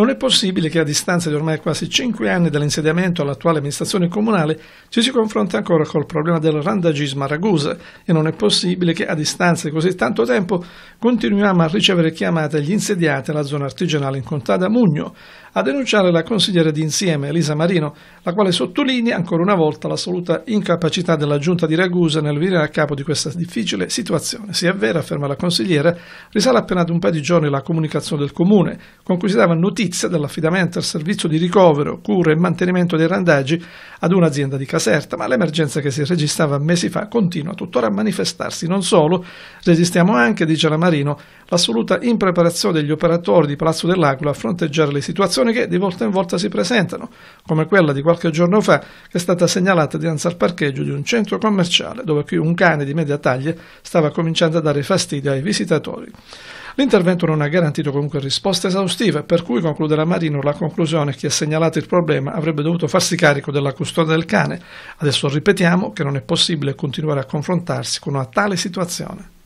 Non è possibile che a distanza di ormai quasi cinque anni dall'insediamento all'attuale amministrazione comunale ci si confronti ancora col problema del randagismo a Ragusa e non è possibile che a distanza di così tanto tempo continuiamo a ricevere chiamate agli insediati alla zona artigianale in Contada Mugno a denunciare la consigliera d'insieme Elisa Marino, la quale sottolinea ancora una volta l'assoluta incapacità della giunta di Ragusa nel venire a capo di questa difficile situazione. Si è vera, afferma la consigliera, risale appena ad un paio di giorni la comunicazione del comune, con cui si dava notizia dell'affidamento al servizio di ricovero, cura e mantenimento dei randaggi ad un'azienda di Caserta, ma l'emergenza che si registrava mesi fa continua tuttora a manifestarsi. Non solo, resistiamo anche, dice la Marino, l'assoluta impreparazione degli operatori di Palazzo dell'Aquila a fronteggiare le situazioni che di volta in volta si presentano, come quella di qualche giorno fa che è stata segnalata dinanzi al parcheggio di un centro commerciale dove qui un cane di media taglia stava cominciando a dare fastidio ai visitatori. L'intervento non ha garantito comunque risposte esaustive, per cui conclude la Marino la conclusione che ha segnalato il problema avrebbe dovuto farsi carico della custodia del cane. Adesso ripetiamo che non è possibile continuare a confrontarsi con una tale situazione.